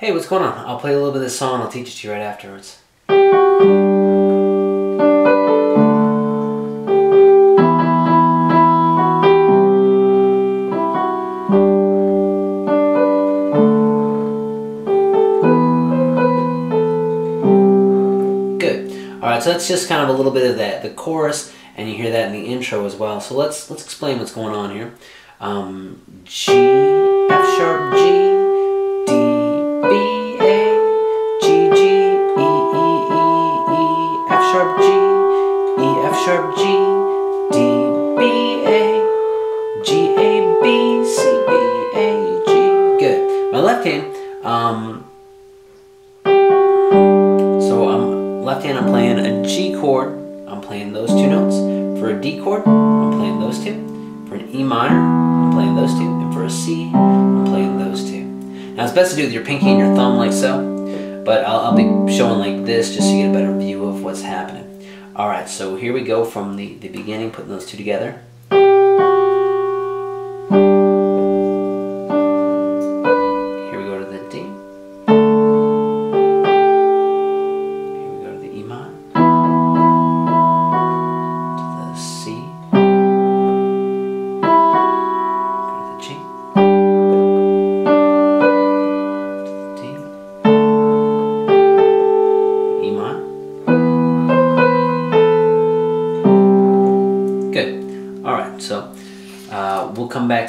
Hey, what's going on? I'll play a little bit of this song. I'll teach it to you right afterwards. Good. All right, so that's just kind of a little bit of that, the chorus, and you hear that in the intro as well. So let's let's explain what's going on here. Um, G, F sharp, G, sharp, G, D, B, A, G, A, B, C, B, A, G. Good. My left hand, um, so I'm left hand. I'm playing a G chord. I'm playing those two notes. For a D chord, I'm playing those two. For an E minor, I'm playing those two. And for a C, I'm playing those two. Now it's best to do with your pinky and your thumb like so, but I'll, I'll be showing like this just so you get a better view of what's happening. All right, so here we go from the, the beginning, putting those two together.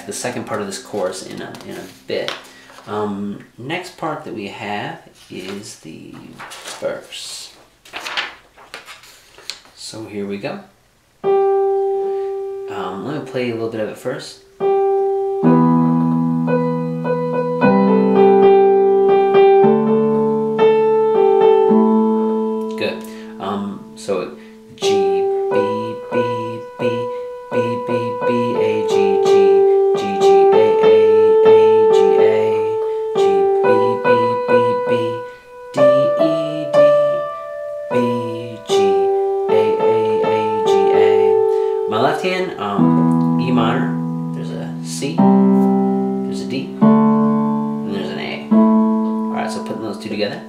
The second part of this course in a in a bit. Um, next part that we have is the verse. So here we go. Um, let me play a little bit of it first. Good. Um, so G B B D. And there's an A. All right. So putting those two together.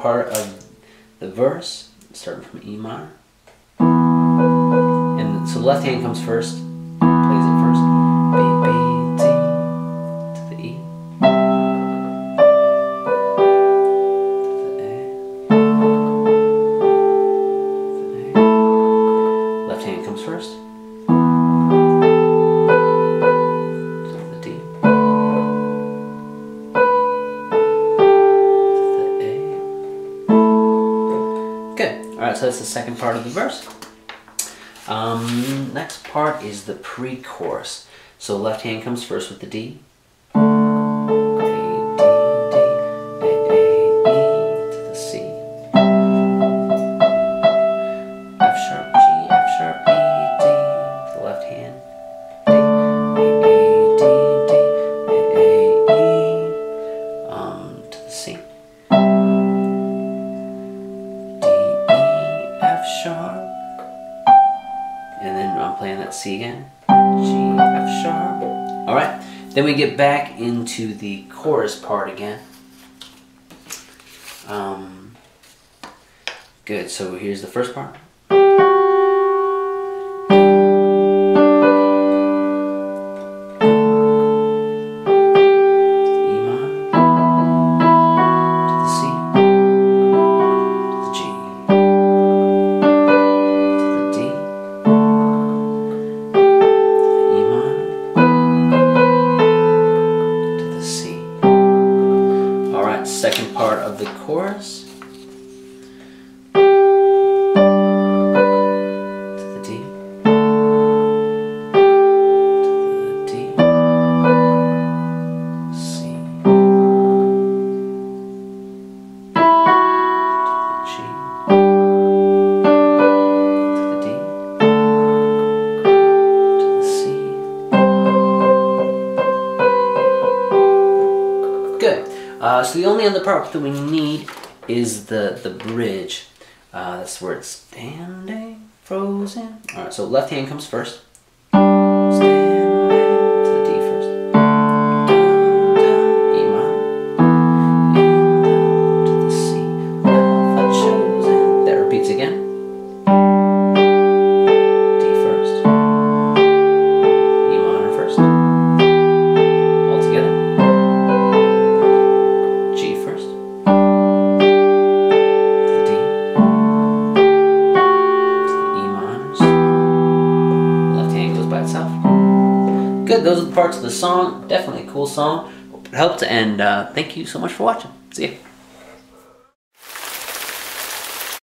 Part of the verse, starting from E minor. And so the left hand comes first, the second part of the verse. Um, next part is the pre-chorus. So left hand comes first with the D. That C again. G, F sharp. All right. Then we get back into the chorus part again. Um, good. So here's the first part. Second part of the chorus. Uh, so the only other part that we need is the the bridge. Uh, that's where it's standing frozen. All right, so left hand comes first. Good, those are the parts of the song. Definitely a cool song. Hope it helped, and uh, thank you so much for watching. See ya.